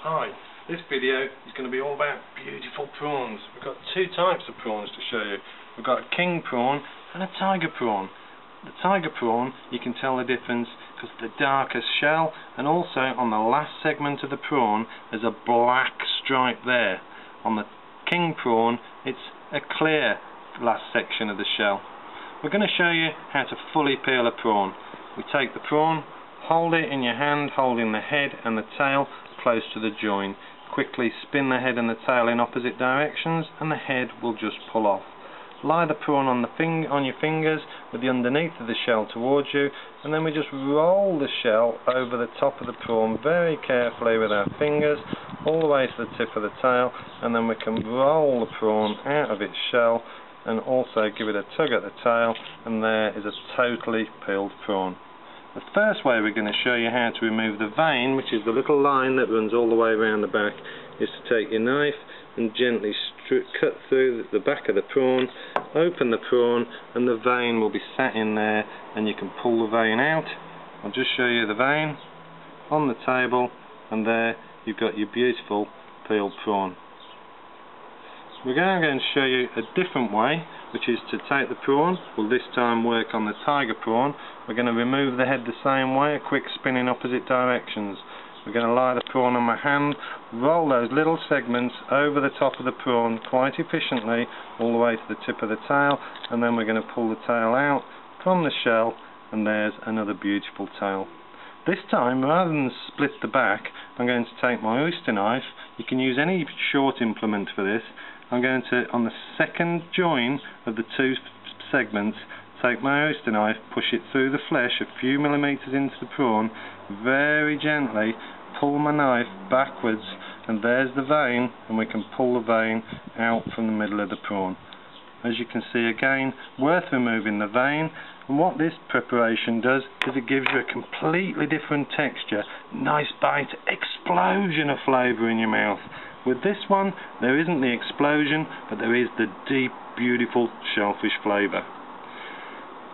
Hi, this video is going to be all about beautiful prawns. We've got two types of prawns to show you. We've got a king prawn and a tiger prawn. The tiger prawn, you can tell the difference because the darker shell and also on the last segment of the prawn there's a black stripe there. On the king prawn it's a clear last section of the shell. We're going to show you how to fully peel a prawn. We take the prawn, hold it in your hand holding the head and the tail close to the join. Quickly spin the head and the tail in opposite directions and the head will just pull off. Lie the prawn on, the fing on your fingers with the underneath of the shell towards you and then we just roll the shell over the top of the prawn very carefully with our fingers all the way to the tip of the tail and then we can roll the prawn out of its shell and also give it a tug at the tail and there is a totally peeled prawn. The first way we're going to show you how to remove the vein, which is the little line that runs all the way around the back, is to take your knife and gently cut through the back of the prawn, open the prawn, and the vein will be sat in there, and you can pull the vein out. I'll just show you the vein on the table, and there you've got your beautiful peeled prawn. We're now going to show you a different way, which is to take the prawn, we'll this time work on the tiger prawn. We're going to remove the head the same way, a quick spin in opposite directions. We're going to lie the prawn on my hand, roll those little segments over the top of the prawn quite efficiently, all the way to the tip of the tail, and then we're going to pull the tail out from the shell, and there's another beautiful tail. This time, rather than split the back, I'm going to take my oyster knife. You can use any short implement for this. I'm going to, on the second join of the two segments, take my oyster knife, push it through the flesh a few millimetres into the prawn, very gently pull my knife backwards and there's the vein and we can pull the vein out from the middle of the prawn. As you can see again, worth removing the vein and what this preparation does is it gives you a completely different texture, nice bite, explosion of flavour in your mouth. With this one, there isn't the explosion, but there is the deep, beautiful shellfish flavour.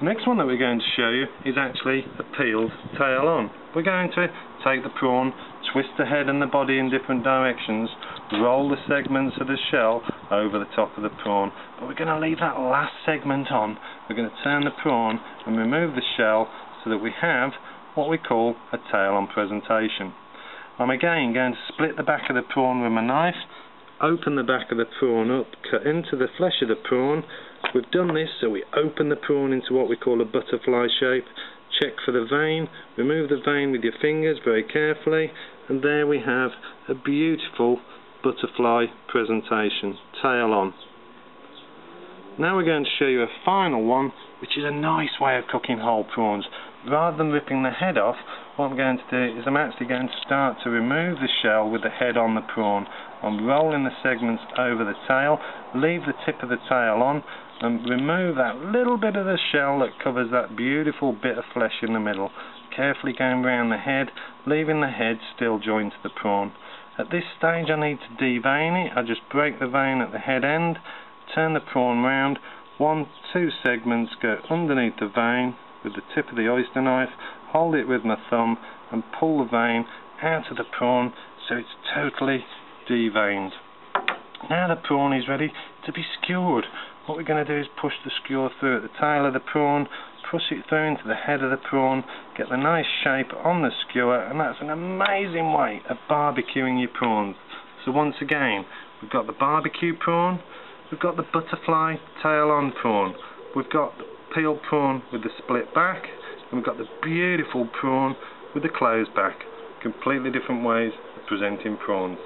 Next one that we're going to show you is actually a peeled tail on. We're going to take the prawn, twist the head and the body in different directions, roll the segments of the shell over the top of the prawn. But we're going to leave that last segment on. We're going to turn the prawn and remove the shell so that we have what we call a tail on presentation. I'm again going to split the back of the prawn with my knife, open the back of the prawn up, cut into the flesh of the prawn. We've done this so we open the prawn into what we call a butterfly shape, check for the vein, remove the vein with your fingers very carefully, and there we have a beautiful butterfly presentation, tail on. Now we're going to show you a final one, which is a nice way of cooking whole prawns. Rather than ripping the head off, what I'm going to do is I'm actually going to start to remove the shell with the head on the prawn. I'm rolling the segments over the tail, leave the tip of the tail on, and remove that little bit of the shell that covers that beautiful bit of flesh in the middle. Carefully going around the head, leaving the head still joined to the prawn. At this stage I need to devein it. I just break the vein at the head end, turn the prawn round, one, two segments go underneath the vein with the tip of the oyster knife, hold it with my thumb and pull the vein out of the prawn so it's totally deveined. Now the prawn is ready to be skewered. What we're going to do is push the skewer through at the tail of the prawn, push it through into the head of the prawn, get the nice shape on the skewer and that's an amazing way of barbecuing your prawns. So once again, we've got the barbecue prawn, we've got the butterfly tail on prawn, we've got the peeled prawn with the split back, and we've got the beautiful prawn with the closed back. Completely different ways of presenting prawns.